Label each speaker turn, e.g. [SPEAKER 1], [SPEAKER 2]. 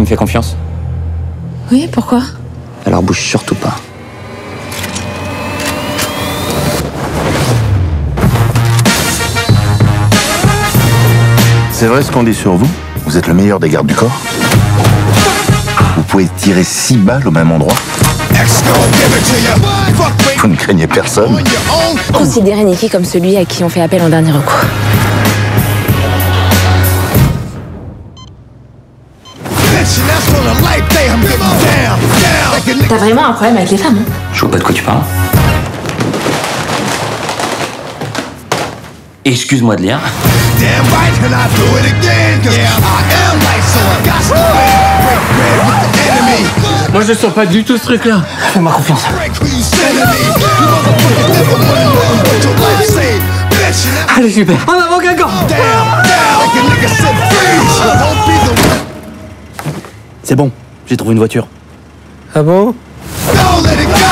[SPEAKER 1] tu me fais confiance.
[SPEAKER 2] Oui, pourquoi?
[SPEAKER 1] Alors bouge surtout pas.
[SPEAKER 3] C'est vrai ce qu'on dit sur vous. Vous êtes le meilleur des gardes du corps. Vous pouvez tirer six balles au même endroit. Vous ne craignez personne.
[SPEAKER 2] Considérez Nicky comme celui à qui on fait appel en dernier recours. T'as vraiment un problème avec les femmes, hein?
[SPEAKER 1] Je vois pas de quoi tu parles. Excuse-moi de lire.
[SPEAKER 4] Moi je sens pas du tout ce truc-là.
[SPEAKER 1] Fais-moi confiance.
[SPEAKER 4] Allez super. En avant Gagan
[SPEAKER 5] C'est bon, j'ai trouvé une voiture.
[SPEAKER 4] Ah bon
[SPEAKER 6] let it go.